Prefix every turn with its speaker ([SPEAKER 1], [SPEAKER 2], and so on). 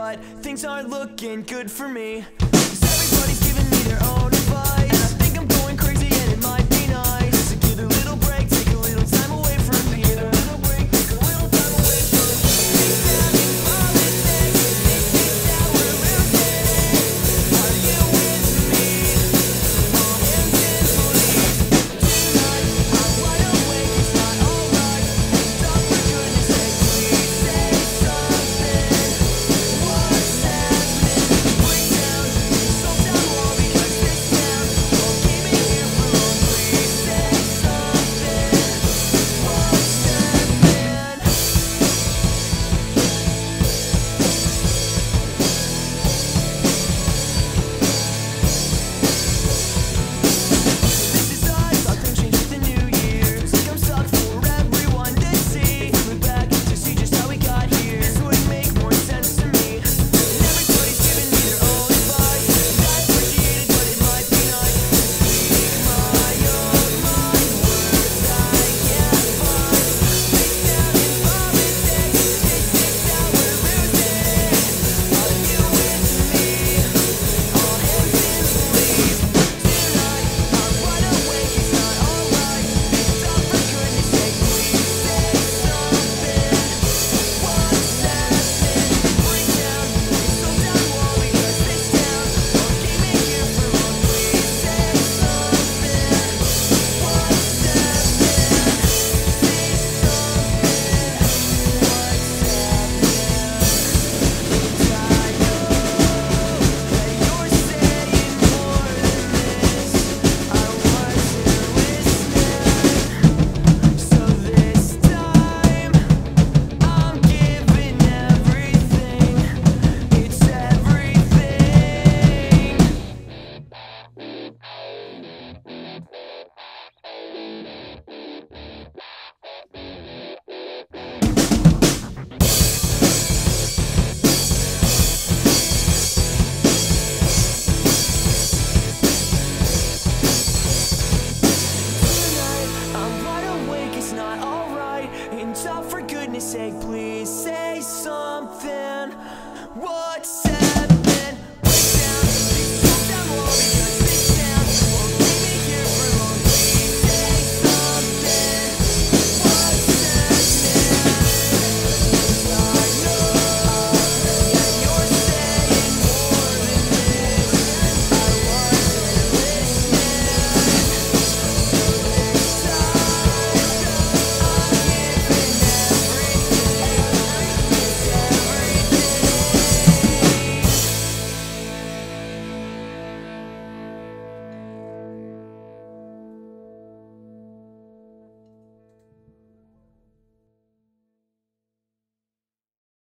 [SPEAKER 1] but things aren't looking good for me. Cause everybody's giving me their own sake, please say something. Whoa.